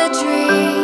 the tree